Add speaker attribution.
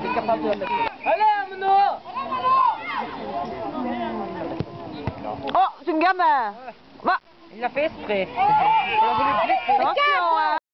Speaker 1: T'es capable de la mettre. Allez, Arnaud
Speaker 2: Oh, c'est une gamin. Va.
Speaker 1: Il l'a fait exprès.